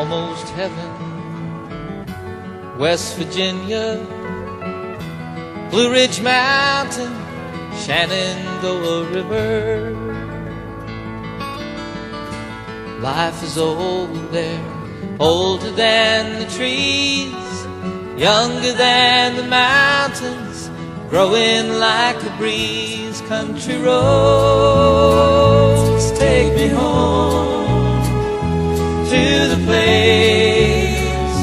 almost heaven. West Virginia, Blue Ridge Mountain, Shenandoah River. Life is old there, older than the trees, younger than the mountains, growing like a breeze. Country roads place.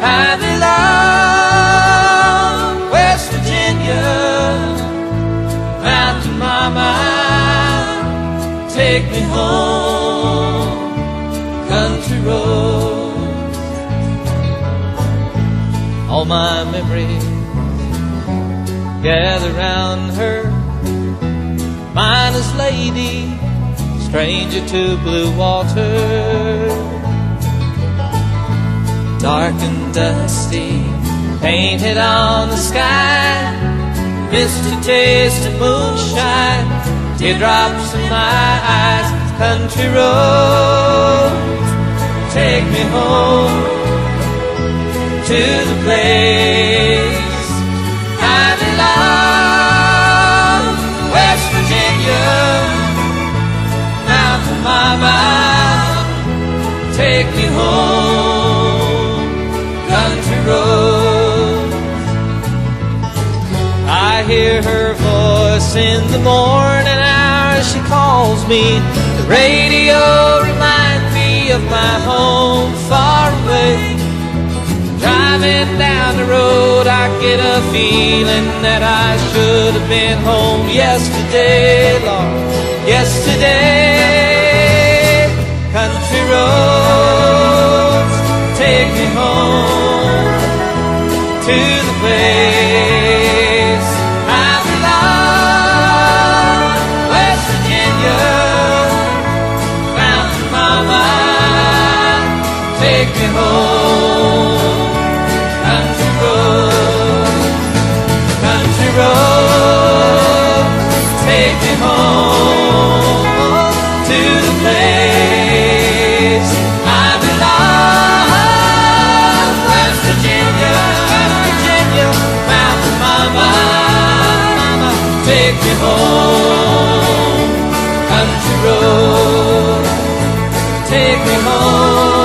I belong, West Virginia, Mountain Mama, take me home, country roads. All my memories gather round her, minus lady, stranger to blue water dark and dusty, painted on the sky. A taste of moonshine, teardrops in my eyes. Country roads, take me home to the place hear her voice in the morning hours. She calls me. The radio reminds me of my home far away. Driving down the road, I get a feeling that I should have been home yesterday, Lord. Yesterday, country roads take me home to the place home, country take me home.